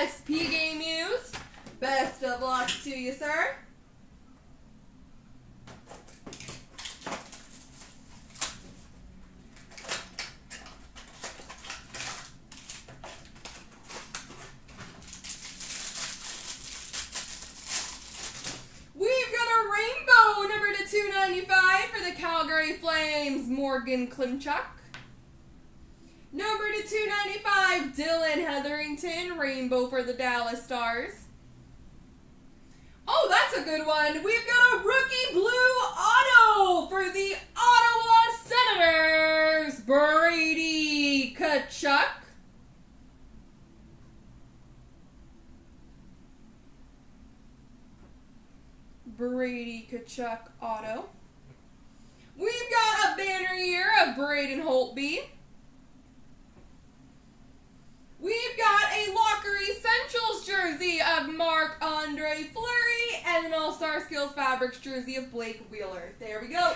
SP Game Used. Best of luck to you, sir. We've got a rainbow number to 295 for the Calgary Flames, Morgan Klimchuk. To 295, Dillon Heatherington, rainbow for the Dallas Stars. Oh, that's a good one. We've got a rookie blue auto for the Ottawa Senators, Brady Tkachuk. Brady Tkachuk auto. We've got a banner year of Braden Holtby. We've got a Locker Essentials jersey of Marc Fleury and an All Star Skills Fabrics jersey of Blake Wheeler. There we go.